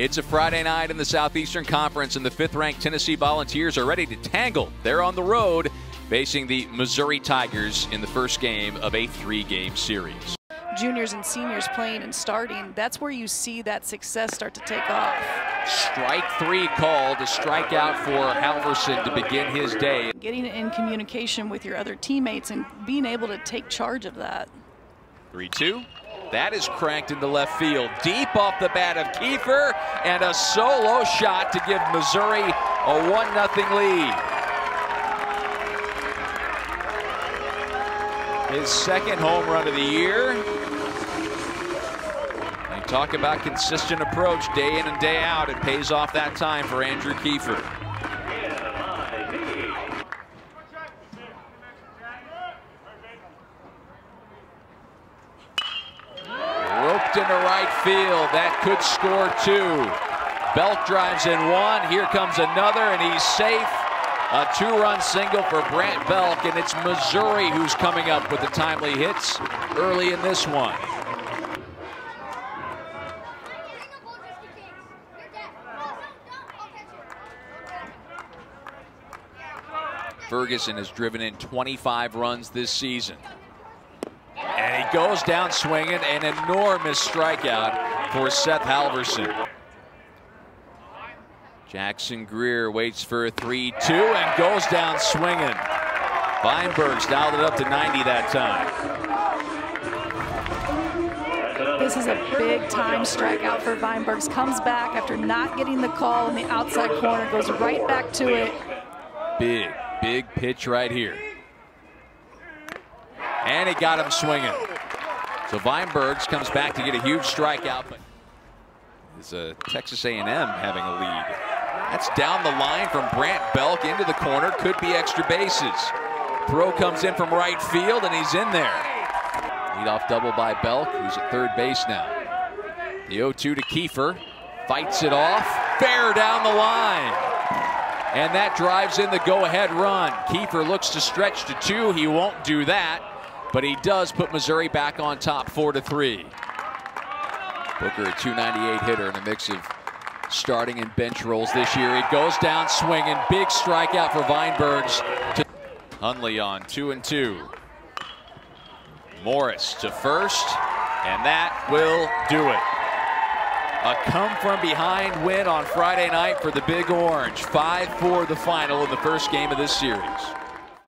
It's a Friday night in the Southeastern Conference, and the fifth ranked Tennessee Volunteers are ready to tangle. They're on the road facing the Missouri Tigers in the first game of a three game series. Juniors and seniors playing and starting, that's where you see that success start to take off. Strike three call to strike out for Halvorsen to begin his day. Getting in communication with your other teammates and being able to take charge of that. 3 2. That is cranked into left field. Deep off the bat of Kiefer, and a solo shot to give Missouri a 1 0 lead. His second home run of the year. And talk about consistent approach day in and day out. It pays off that time for Andrew Kiefer. Roped into right field. That could score two. Belk drives in one. Here comes another, and he's safe. A two-run single for Brant Belk, and it's Missouri who's coming up with the timely hits early in this one. Ferguson has driven in 25 runs this season. And he goes down swinging, an enormous strikeout for Seth Halvorsen. Jackson Greer waits for a 3-2 and goes down swinging. Weinberg's dialed it up to 90 that time. This is a big time strikeout for Weinbergs. Comes back after not getting the call in the outside corner, goes right back to it. Big, big pitch right here. And he got him swinging. So Weinbergs comes back to get a huge strikeout. Is uh, a Texas A&M having a lead. That's down the line from Brant Belk into the corner. Could be extra bases. Throw comes in from right field, and he's in there. Leadoff double by Belk, who's at third base now. The 0-2 to Kiefer. Fights it off. Fair down the line. And that drives in the go-ahead run. Kiefer looks to stretch to two. He won't do that, but he does put Missouri back on top, four to three. Booker, a 298 hitter in a mix of starting and bench roles this year. He goes down swinging. Big strikeout for Weinbergs. To Hundley on two and two. Morris to first, and that will do it. A come from behind win on Friday night for the Big Orange. 5 4 the final in the first game of this series.